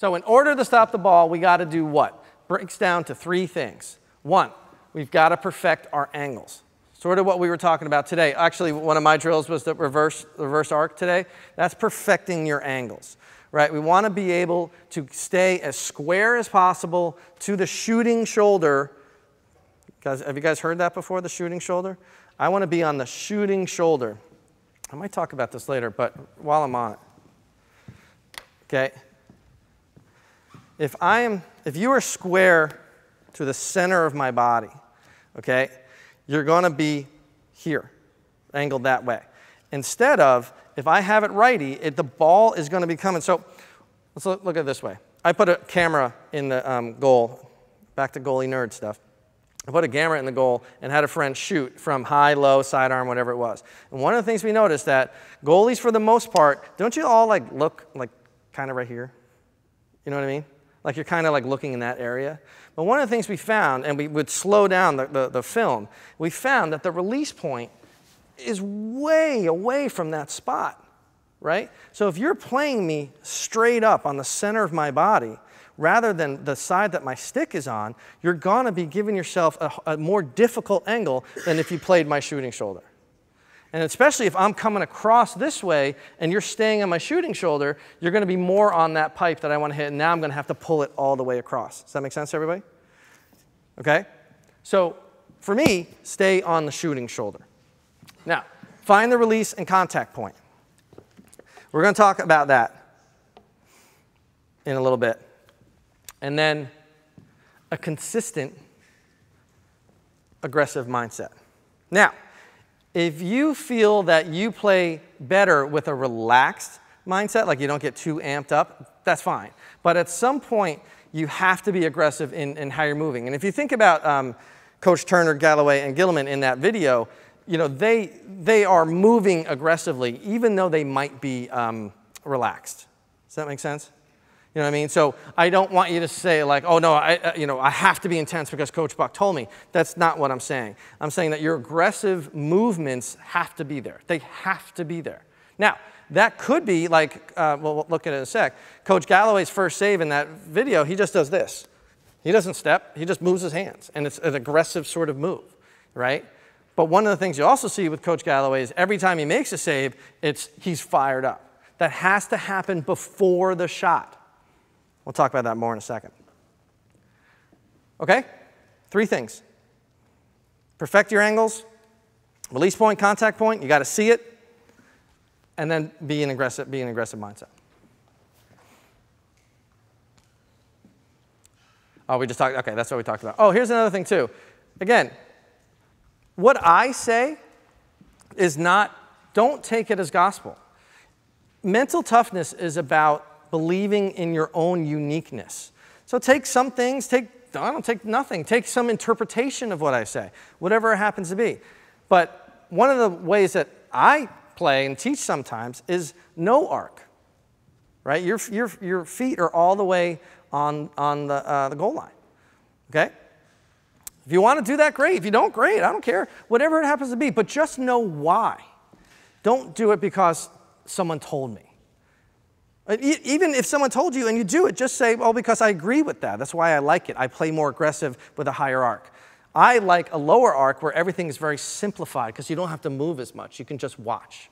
So in order to stop the ball, we got to do what? Breaks down to three things. One, we've got to perfect our angles. Sort of what we were talking about today. Actually, one of my drills was the reverse, reverse arc today. That's perfecting your angles, right? We want to be able to stay as square as possible to the shooting shoulder. Guys, have you guys heard that before, the shooting shoulder? I want to be on the shooting shoulder. I might talk about this later, but while I'm on it. Okay? If I am, if you are square to the center of my body, okay, you're going to be here, angled that way. Instead of, if I have it righty, it, the ball is going to be coming. So let's look, look, at it this way. I put a camera in the um, goal, back to goalie nerd stuff. I put a camera in the goal and had a friend shoot from high, low, sidearm, whatever it was. And one of the things we noticed that goalies, for the most part, don't you all like look like kind of right here? You know what I mean? Like you're kind of like looking in that area. But one of the things we found, and we would slow down the, the, the, film, we found that the release point is way away from that spot, right? So if you're playing me straight up on the center of my body, rather than the side that my stick is on, you're gonna be giving yourself a, a more difficult angle than if you played my shooting shoulder. And especially if I'm coming across this way and you're staying on my shooting shoulder, you're going to be more on that pipe that I want to hit. And now I'm going to have to pull it all the way across. Does that make sense, everybody? Okay? So for me, stay on the shooting shoulder. Now, find the release and contact point. We're going to talk about that in a little bit. And then a consistent aggressive mindset. Now, if you feel that you play better with a relaxed mindset, like you don't get too amped up, that's fine. But at some point, you have to be aggressive in, in how you're moving. And if you think about um, Coach Turner, Galloway, and Gilliman in that video, you know, they, they are moving aggressively, even though they might be um, relaxed. Does that make sense? You know what I mean? So I don't want you to say like, oh no, I, uh, you know, I have to be intense because Coach Buck told me. That's not what I'm saying. I'm saying that your aggressive movements have to be there. They have to be there. Now, that could be like, uh, well, look at it in a sec. Coach Galloway's first save in that video, he just does this. He doesn't step, he just moves his hands. And it's an aggressive sort of move, right? But one of the things you also see with Coach Galloway is every time he makes a save, it's he's fired up. That has to happen before the shot. We'll talk about that more in a second. Okay? Three things perfect your angles, release point, contact point, you got to see it, and then be an aggressive, be an aggressive mindset. Oh, we just talked, okay, that's what we talked about. Oh, here's another thing too. Again, what I say is not, don't take it as gospel. Mental toughness is about believing in your own uniqueness. So take some things, take, I don't take nothing, take some interpretation of what I say, whatever it happens to be. But one of the ways that I play and teach sometimes is no arc, right? Your, your, your feet are all the way on, on the, uh, the goal line, okay? If you want to do that, great. If you don't, great. I don't care. Whatever it happens to be. But just know why. Don't do it because someone told me. Uh, even if someone told you and you do it, just say, well, because I agree with that. That's why I like it. I play more aggressive with a higher arc. I like a lower arc where everything is very simplified because you don't have to move as much. You can just watch.